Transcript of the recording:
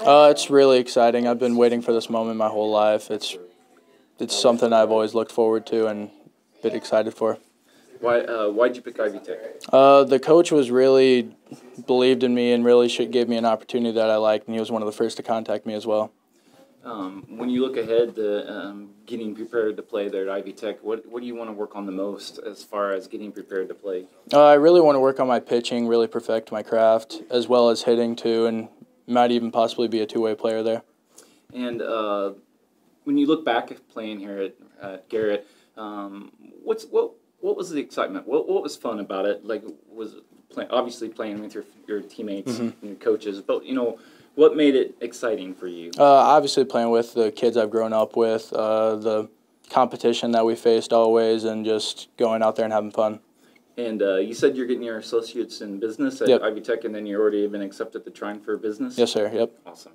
Uh, it's really exciting. I've been waiting for this moment my whole life. It's it's something I've always looked forward to and been excited for. Why uh, why'd you pick Ivy Tech? Uh, the coach was really believed in me and really should gave me an opportunity that I liked, and he was one of the first to contact me as well. Um, when you look ahead to um, getting prepared to play there at Ivy Tech, what what do you want to work on the most as far as getting prepared to play? Uh, I really want to work on my pitching, really perfect my craft, as well as hitting too, and might even possibly be a two way player there. And uh, when you look back at playing here at, at Garrett, um, what's what what was the excitement? What what was fun about it? Like was play, obviously playing with your your teammates Mm-hmm. and your coaches, but you know what made it exciting for you? Uh, obviously, playing with the kids I've grown up with, uh, the competition that we faced always, and just going out there and having fun. And uh, you said you're getting your associates in business at Yep. Ivy Tech, and then you're already been accepted to Trine for business. Yes, sir. Yep. Awesome.